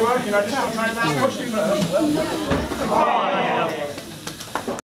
working. I just trying to push him.